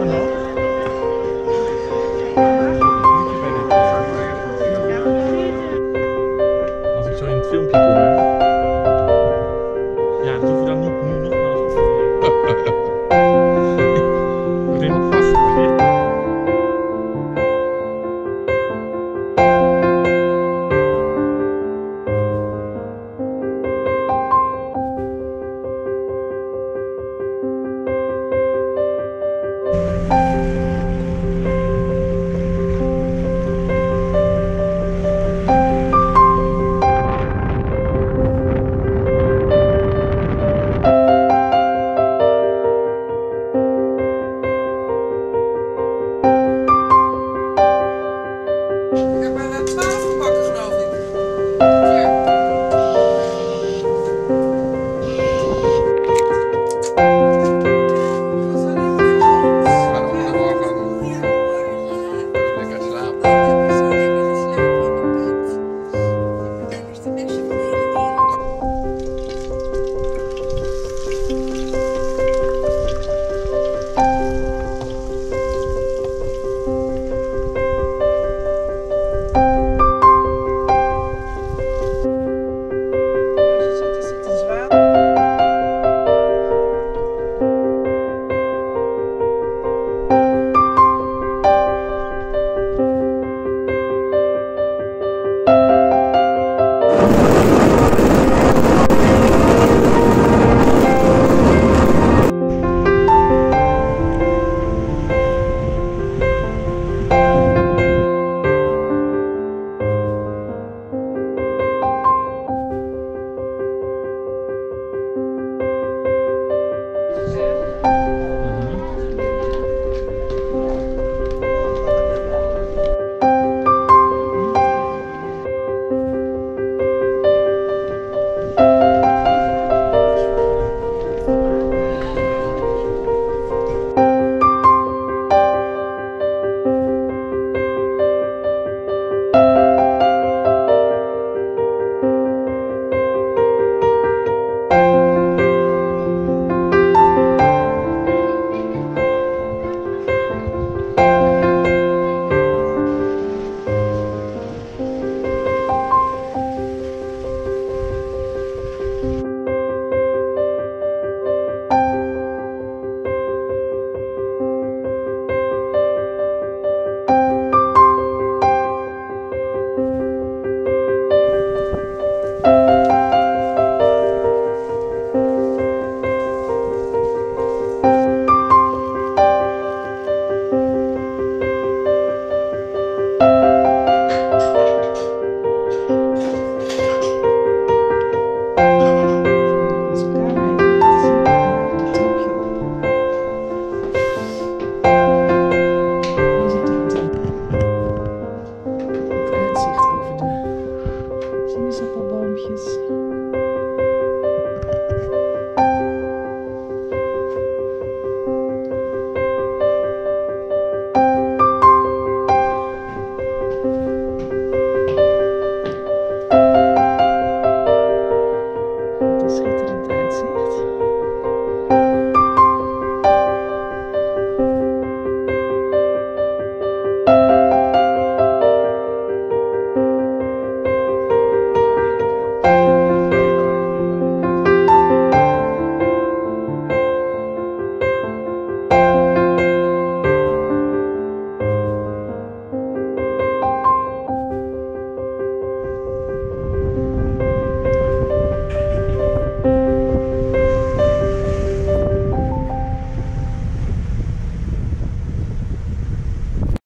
or not.